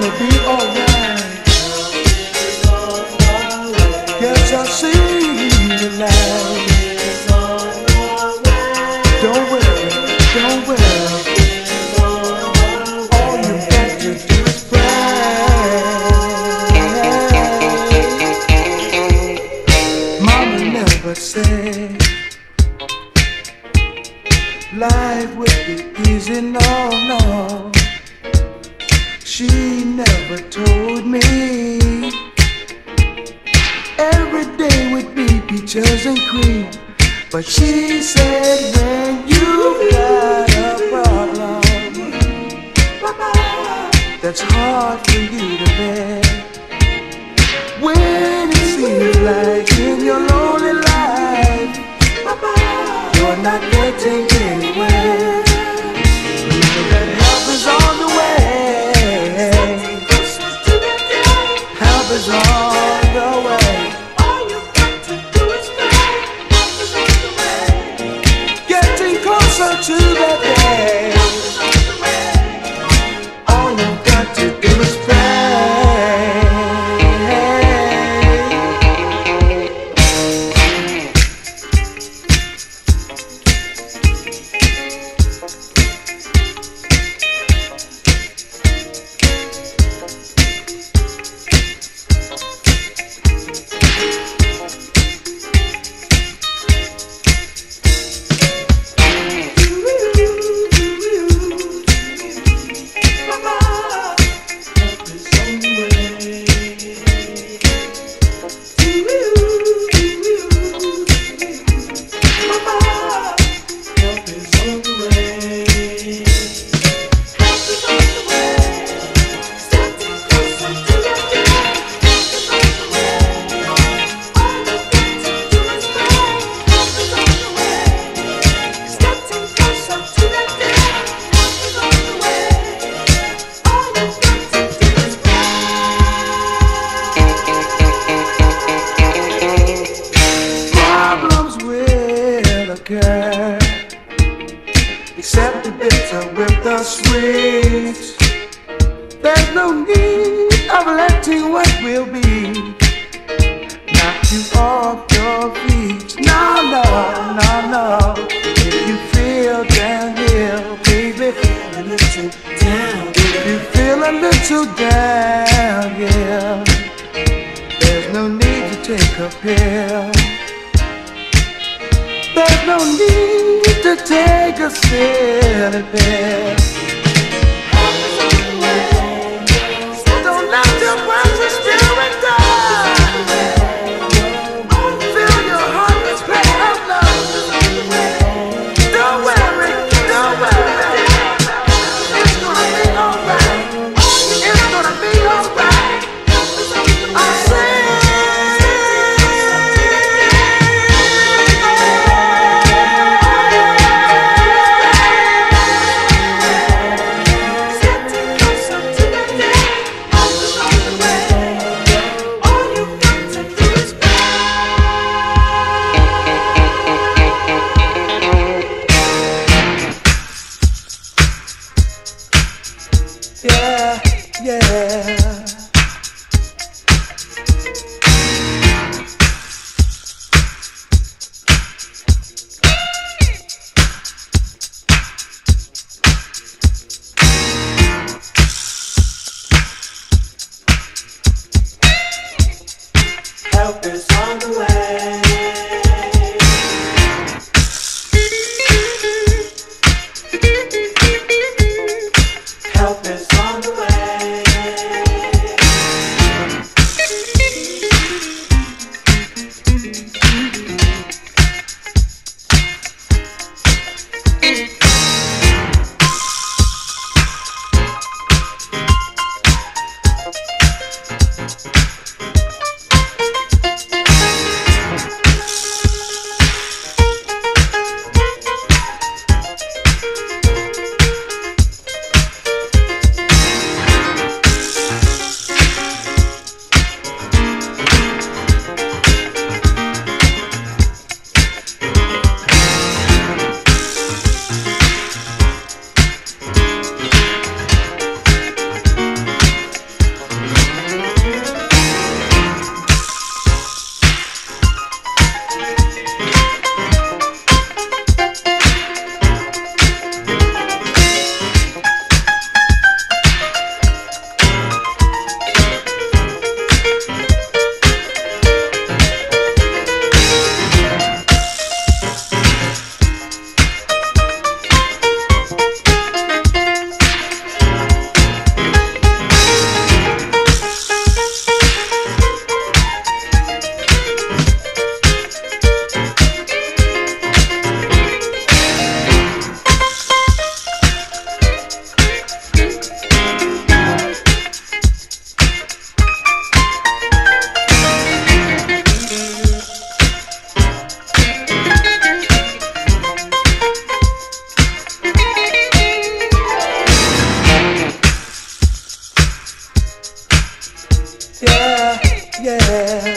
gonna be alright. Guess I see the light. Don't worry, don't worry. All you have to do is pray. Mama never said life would be easy, no, no. She never told me. Every day would be peaches and cream. But she said, when you've got a problem that's hard for you to bear, when it seems like in your lonely life, you're not getting Except the bitter with the sweet. There's no need of letting what will be knock you off your feet. No, no, no, no. If you feel downhill, baby, feel a little down. If you feel a little down, yeah. There's no need to take a pill. There's no need take a silly. help this. yeah, yeah.